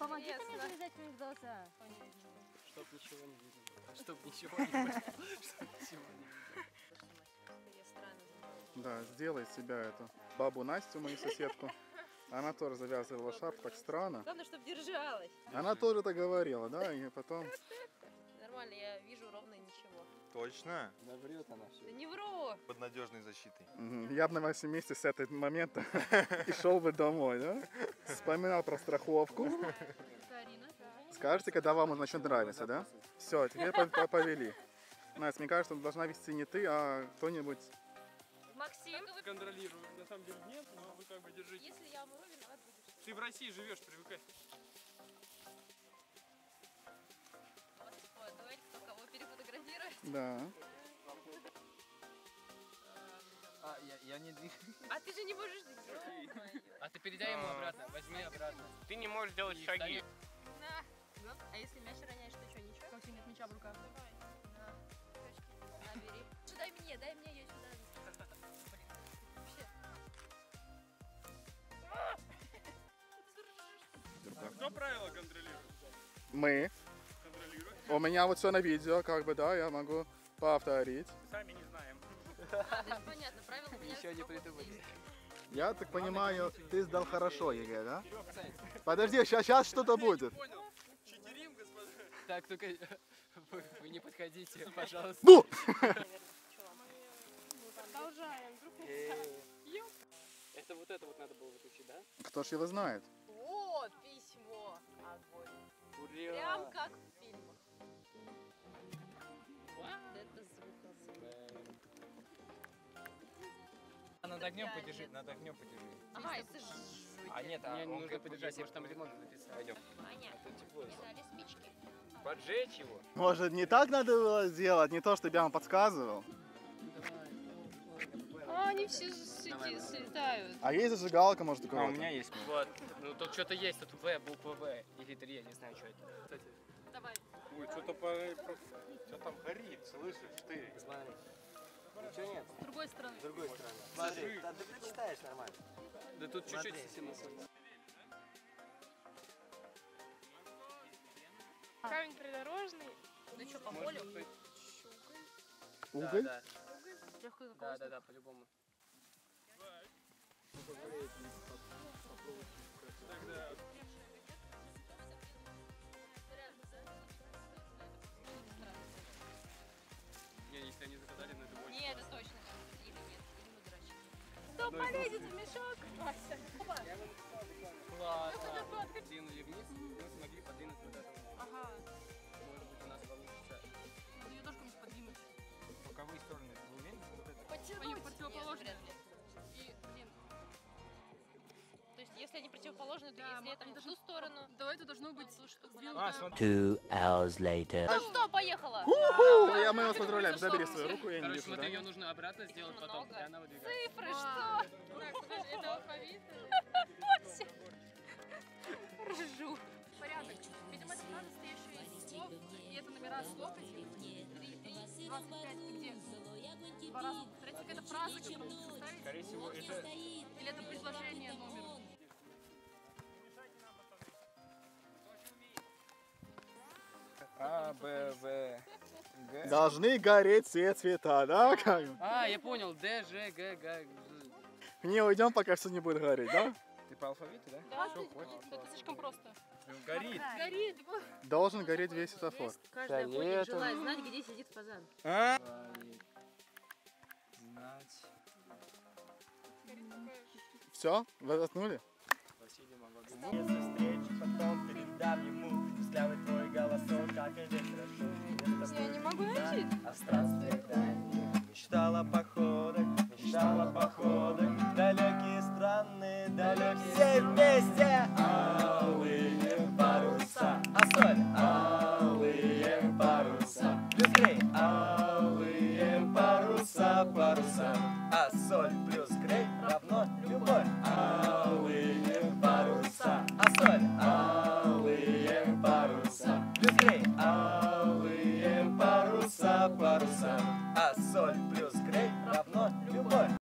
Помогите мне завязать анекдота. Чтоб ничего не видно. было. Чтоб ничего не видно. Да, сделай себя эту бабу Настю, мою соседку. Она тоже завязывала шарф так странно. Главное, чтобы держалась. Она тоже так говорила, да, и потом... Нормально, я вижу ровно ничего. Точно? Да врет она Да все. не вру. Под надежной защитой. Я бы на вашем месте с этого момента и шел бы домой, да? Вспоминал про страховку. Скажете, когда вам он начнет нравиться, да? Все, теперь по- по- повели. Настя, мне кажется, должна вести не ты, а кто-нибудь. Максим, контролирую. На самом деле нет, но вы как бы держите. если я умру, виноват будешь. Ты в России живешь, привыкай. Вот, давайте кто кого перефотографирует. Да. А, я, я не двигаюсь. А ты передай ему обратно. Возьми обратно. Ты не можешь делать И шаги. На. А если мяч роняешь, то что, ничего? Как нет мяча в руках? Давай. На. На, бери. Дай мне, дай мне ее сюда. Вообще. Кто правила контролирует? Мы. Контролирует. У меня вот все на видео, как бы, да, я могу повторить. Сами не знаем. А, понятно, правила Ничего не придумали. Я так понимаю, ты сдал хорошо ЕГЭ, да? Подожди, сейчас, сейчас что-то будет. Понял. Читерим, господа. Так, только вы, вы не подходите, пожалуйста. Бу! Продолжаем. Это вот это вот надо было выключить, да? Кто ж его знает? Вот письмо. Огонь. Прям как Над огнем подержи, над огнем подержи. Ага, если ж... А нет, а Мне не он нужно подержать, может там лимон написано. Пойдем. Понятно. тепло. Мне дали спички. Поджечь его. Может, не так надо было сделать, не то, чтобы я вам подсказывал. А, они все слетают. А есть зажигалка, может, у А, у меня есть. Вот, ну тут что-то есть, тут В, буква В, или 3, я не знаю, что это. Кстати, Давай. Ой, что-то по... Что там горит, слышишь ты? смотри. Ничего нет, С другой стороны. с другой стороны. Смотри, да ты прочитаешь нормально. Да тут чуть-чуть совсем. Камень придорожный. Ну что, по полю? Уголь? Да, Легкую да, да, да, да, по-любому. Не, Кто полезет в мешок? Вася. Классно. Двинули вниз, мы смогли подвинуть вот это. Ага. То Да, если это в ту сторону... давай это должно быть. А, смотри. Two hours later. Ну что, поехала? Я мы вас поздравляем. Забери свою руку, я не Короче, вижу, смотри, да? ее нужно обратно сделать потом, и она выдвигается. Цифры, что? Так, подожди, это алфавит? Ржу. Порядок. Видимо, это фраза, состоящая из слов, и это номера слов этих. 3, 3, 25, где? Два раза повторять. Какая-то фраза, которую нужно составить? Скорее всего, это А, Б, В, Г. Должны гореть все цвета, да? Как? А, я понял, Д, Ж, Г, Г. Не уйдем, пока все не будет гореть, да? Ты по алфавиту, да? Да, Всё, хватит. это слишком просто. Горит. Горит. Должен гореть весь светофор. Каждый охотник желает знать, где сидит фазан. А? Знать. Все? Вы заснули? Василий. Если встречу, потом передам ему хорошо Я не могу дальних Мечтала о походах, мечтала о походах Далекие страны, далекие Все вместе!